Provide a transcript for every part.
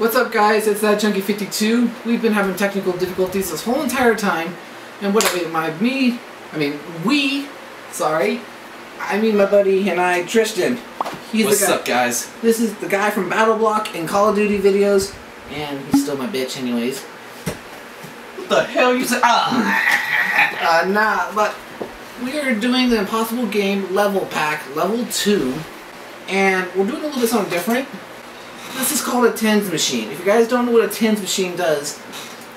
What's up, guys? It's that Junky52. We've been having technical difficulties this whole entire time. And what I mean, my, me, I mean, we, sorry, I mean my buddy and I, Tristan. He's What's guy, up, guys? This is the guy from Battle Block and Call of Duty videos. And he's still my bitch, anyways. What the hell you say? Ah! Uh, nah, but we are doing the Impossible Game level pack, level 2. And we're doing a little bit something different. This is called a tens machine. If you guys don't know what a tens machine does,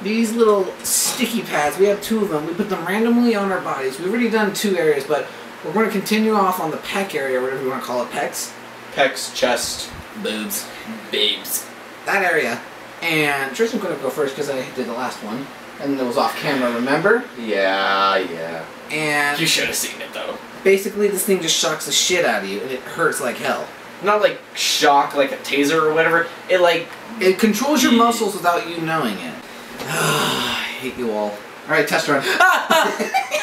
these little sticky pads, we have two of them. We put them randomly on our bodies. We've already done two areas, but we're going to continue off on the pec area, whatever you want to call it, pecs, Pecs, chest. boobs, Babes. that area. And Tristan's going to go first because I did the last one. And it was off camera, remember? Yeah, yeah. And You should have seen it, though. basically this thing just shocks the shit out of you and it hurts like hell. Not like shock, like a taser or whatever. It like... It controls your muscles without you knowing it. I hate you all. Alright, test run.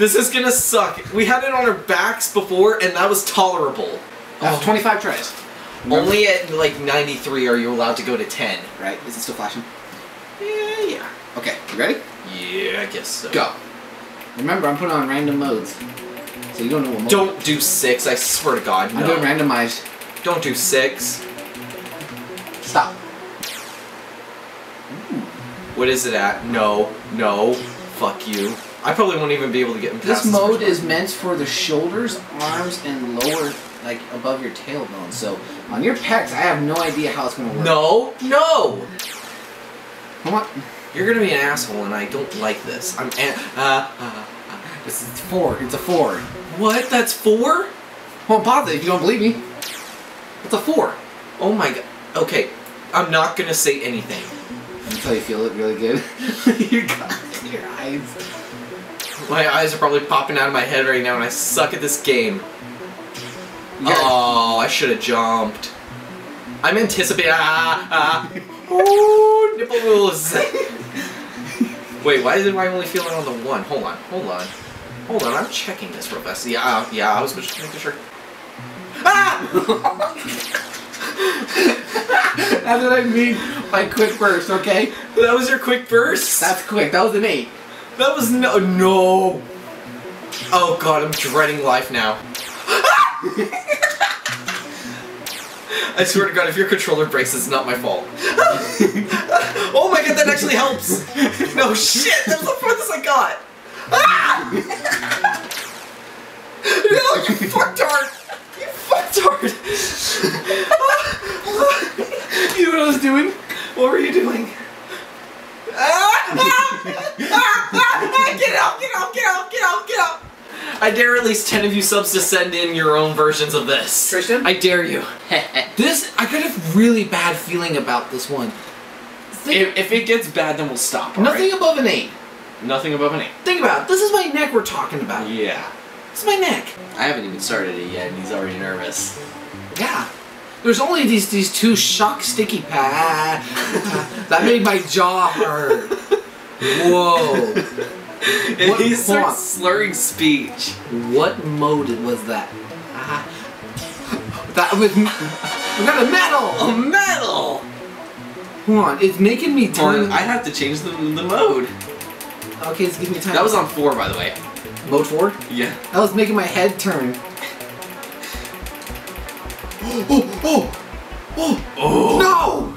This is gonna suck. We had it on our backs before, and that was tolerable. That's 25 tries. Only at like 93 are you allowed to go to 10. Right, is it still flashing? Yeah, yeah. Okay, you ready? Yeah, I guess so. Go. Remember, I'm putting on random modes. So you don't know what. Don't do 6, I swear to God, I'm no. doing randomized. Don't do 6. Stop. What is it at? No, no, fuck you. I probably won't even be able to get him This mode is meant for the shoulders, arms, and lower, like above your tailbone. So on your pecs, I have no idea how it's gonna work. No, no! Come on. You're gonna be an asshole, and I don't like this. I'm an- uh, uh, Is four. It's a four. What? That's four? Well, pause it if you don't believe me. It's a four. Oh my god. Okay, I'm not gonna say anything. Until you feel it really good. your, God, your eyes. My eyes are probably popping out of my head right now, and I suck at this game. You Oh, I should have jumped. I'm anticipating. Ah, ah. Ooh, nipple rules. Wait, why is it? I only feeling on the one? Hold on, hold on, hold on. I'm checking this real fast. Yeah, uh, yeah. I was just making sure. Ah! That's what I mean by quick burst, okay? that was your quick burst. That's quick. That was an eight. That was no, no. Oh god, I'm dreading life now. I swear to God, if your controller breaks, it's not my fault. oh my god, that actually helps. No shit, that was the farthest I got. Ah! no, you fucktard. You fucktard. You know what I was doing? What were you doing? Ah! Ah! Get out! Get out! Get out! Get out! Get out! I dare at least ten of you subs to send in your own versions of this. Tristan? I dare you. This, I got a really bad feeling about this one. Think, If, if it gets bad, then we'll stop. nothing above an eight. Nothing above an eight. Think about it. This is my neck we're talking about. Yeah. It's my neck. I haven't even started it yet, and he's already nervous. Yeah. There's only these these two shock sticky pads that made my jaw hurt. Whoa. And What- he starts slurring speech. What mode was that? Ah. that was. We got a metal. A medal. Hold on, it's making me turn. I have to change the, the mode. Okay, it's giving me time. That was on four, by the way. mode four. Yeah. That was making my head turn. Oh, oh, oh, Oh. no!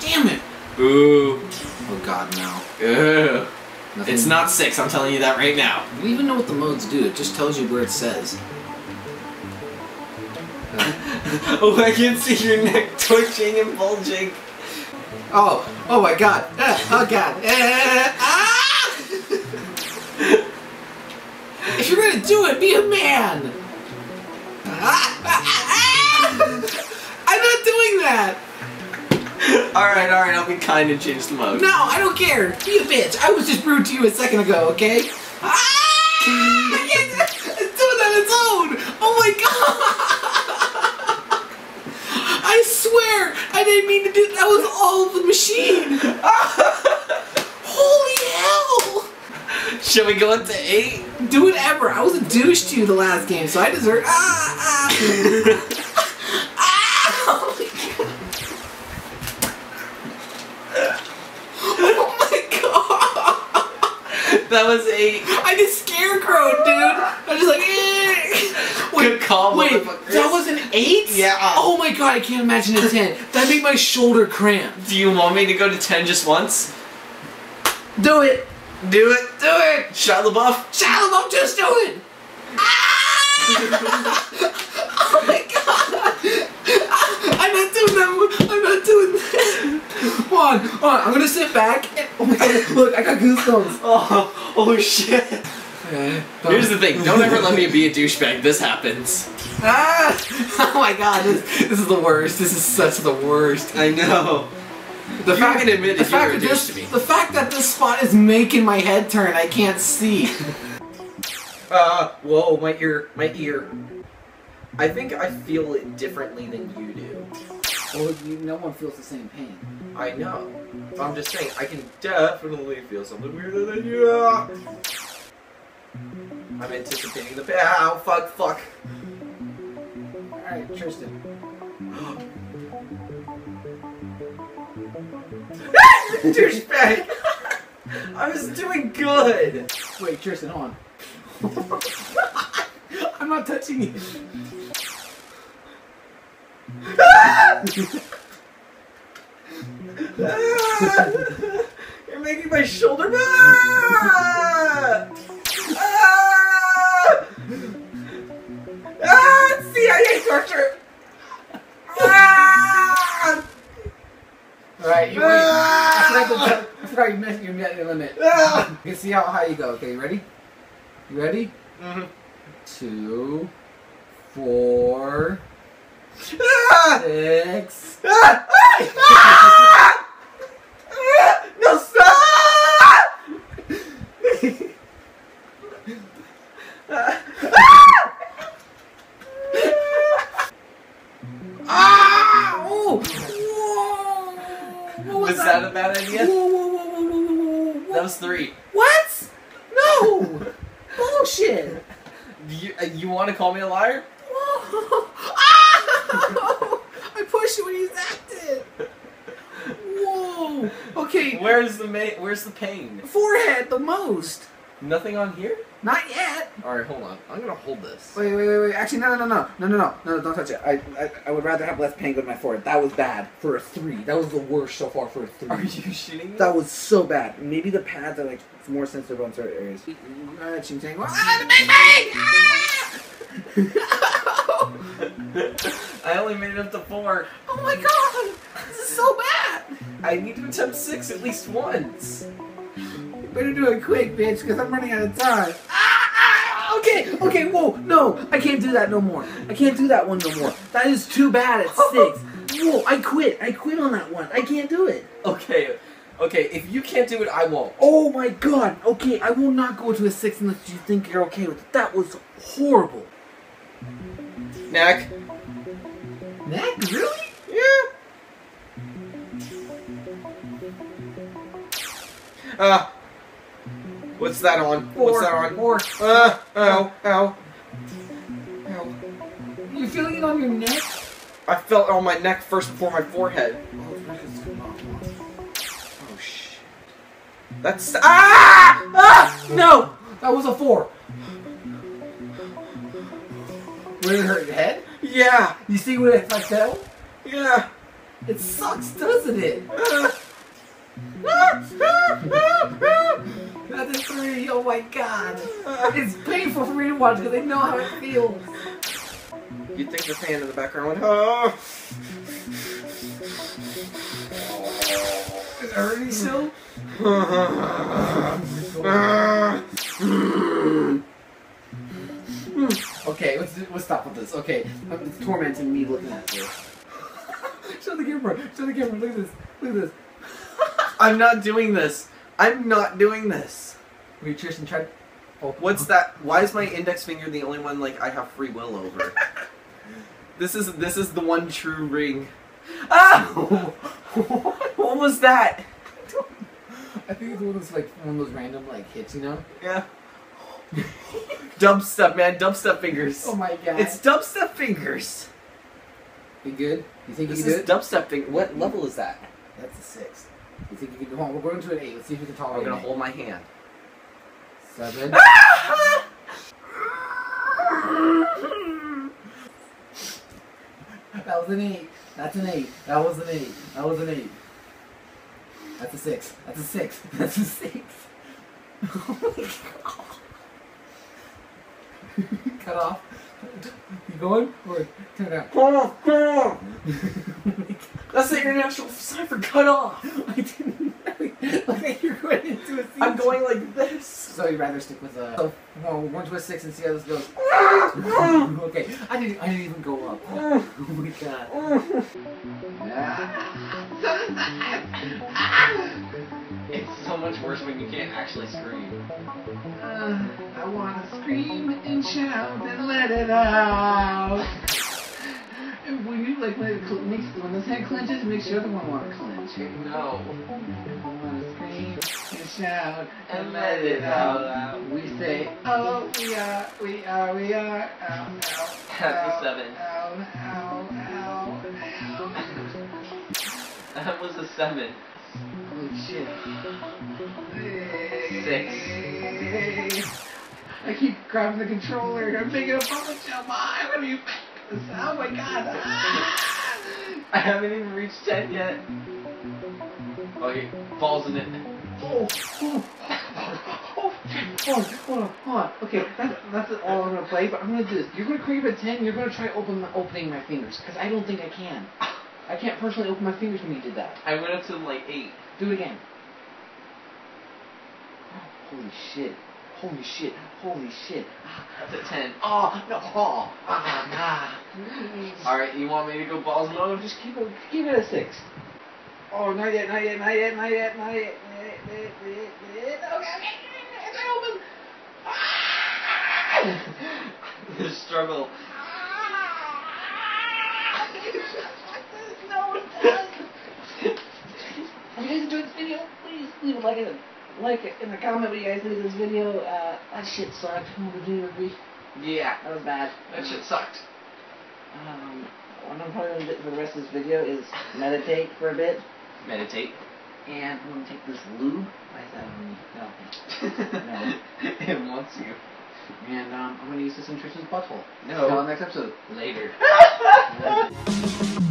Damn it! Ooh. Oh god, no. Ugh. Nothing- It's not six. I'm telling you that right now. Do you even know what the modes do? It just tells you where it says. Oh, I can see your neck twitching and bulging. Oh, oh my god. Ah, oh god. Ah, ah! if you're gonna do it, be a man! Ah, ah, ah, ah! I'm not doing that! Alright, alright, I'll be kind and change the mode. No, I don't care. Be a bitch. I was just rude to you a second ago, okay? Ah! I can't do it. That on its own! Oh my god! I swear, I didn't mean to do that. was all the machine! Should we go up to eight? Do whatever. I was a douche to you the last game, so I deserve. Ah, ah. ah! Oh, oh my god. That was eight. I just scarecrow, dude. I was just like, eh. Wait, Good call, wait, that was an eight? Yeah. Oh my god, I can't imagine a ten. That made my shoulder cramp. Do you want me to go to ten just once? Do it. Do it. Do it. Shia LaBeouf. Shia LaBeouf, just do it. Ah! oh my god. I'm not doing that. I'm not doing that. Hold on, hold on. I'm gonna sit back. And, oh my god, look, I got goosebumps. Oh, oh shit. Okay. Here's the thing. Don't ever let me be a douchebag. This happens. Ah! Oh my god, this, this is the worst. This is such the worst. I know. The You fact, can admit the you were fact that this, to me. the fact that this spot is making my head turn, I can't see. Uh, whoa, my ear, my ear. I think I feel it differently than you do. well, you, no one feels the same pain. I know. I'm just saying, I can definitely feel something weirder than you. are. I'm anticipating the. pain. Ow, fuck, fuck. All right, Tristan. Douchebag! I was doing good! Wait, Tristan, hold on. I'm not touching. Ah! You're making my shoulder. Ah! Ah! Ah! CIA torture! Ah! Right, you wait. I forgot, I forgot you missed your limit. Ah! You can see how high you go. Okay, you ready? You ready? Mhm. Two, four, Ah! six. Ah! No, stop! that a bad idea? Whoa, whoa, whoa, whoa, whoa, whoa, whoa. That was three. What? No! Bullshit! You, uh, you want to call me a liar? Whoa! Ah! I pushed you when you zapped it. Whoa! Okay, Where's the ma- Where's the pain? forehead the most. Nothing on here. Not yet. All right, hold on. I'm gonna hold this. Wait, wait, wait, wait. Actually, no, no, no, no, no, no, no, no, don't touch it. I, I, I would rather have less pain go to my forehead. That was bad for a three. That was the worst so far for a three. Are you shitting me? That was so bad. Maybe the pads are like more sensitive on certain areas. Uh, Ching Chang. Ah, the big! I only made it up to four. oh my god! This is so bad! I need to attempt six at least once. Better do it quick, bitch, because I'm running out of time. Ah, ah, okay, okay, whoa, no, I can't do that no more. I can't do that one no more. That is too bad at six. Whoa, I quit. I quit on that one. I can't do it. Okay, okay. If you can't do it, I won't. Oh my god. Okay, I will not go to a six unless you think you're okay with it. That was horrible. Neck. Neck? Really? Yeah. Uh. What's that on? What's that on? Four. Uh. Ow. Ow. Ow. You feeling it on your neck? I felt it on my neck first before my forehead. Oh shit. That's ah ah No! That was a four. It hurt your head? yeah You see what it like that? yeah. It sucks, doesn't it? Three. Oh my god. It's painful for me to watch because I know how it feels. You think the fan in the background went oh. Is it hurting still? Okay, let's, let's stop with this. Okay, it's tormenting me looking at this. Show the camera. Show the camera. Look at this. Look at this. I'm not doing this. I'm not doing this. Try. Oh, What's that? Why is my index finger the only one like I have free will over? this is this is the one true ring. Ah! what was that? I think it's one of those like one of those random like hits, you know? Yeah. dubstep, man, dubstep fingers. Oh my god. It's dubstep fingers. you good? You think This you can is do it? dubstep finger. What level is that? That's a six. You think you can? Hold on, we're going to an eight. Let's see if we can tolerate. I'm gonna hold my hand. seven. that was an eight. That's an eight. That was an eight. That was an eight. That's a six. That's a six. That's a six. Cut off. You going? Or turn it out. That's the international sign for cut off. I didn't like you're going into a C. I'm going like this. So you'd rather stick with a. So, well, we're going to a six and see how this goes. Mm. okay, I didn't. I didn't even go up. Mm. Oh my god. Mm. It's so much worse when you can't actually scream. Uh, I want to scream and shout and let it out. Like when it when this hand clenches, it makes the other one want to clench. No. I want to scream and shout And let it out. We say, oh, we are, we are, we are. Ow, ow, That's a ow, seven. Ow, ow, ow, ow. That was a seven. Holy shit. Six. I keep grabbing the controller and I'm making a puppet show. I'm gonna be this. Oh my god. Ah! I haven't even reached ten yet. Okay, falls in it. Oh, oh, oh, hold on, hold on, hold on. Okay, that's, that's all I'm gonna play, but I'm gonna do this. You're gonna create a 10, you're gonna try open, opening my fingers, because I don't think I can. I can't personally open my fingers when you did that. I went up to like eight. Do it again. Holy shit. Holy shit. Holy shit. Ah, That's a ten. Oh, no. Oh, ah, nah. Alright, you want me to go balls mode? Just keep it, keep it at six. Oh, not yet, not yet, not yet, not yet, not yet. Not yet, not yet, not yet, not yet. Okay, okay, it's open. Ah! the struggle. no, it doesn't. If you guys enjoyed this video, please leave a like and a like it in the comment when you guys leave this video. Uh, that shit sucked. The video would be- Yeah, That was bad. that shit sucked. Um, what I'm probably gonna do for the rest of this video is meditate for a bit, Meditate. and I'm gonna take this lube. Why is that on me? No. it wants you. And um, I'm gonna use this in Tristan's butthole. No. All next episode. Later.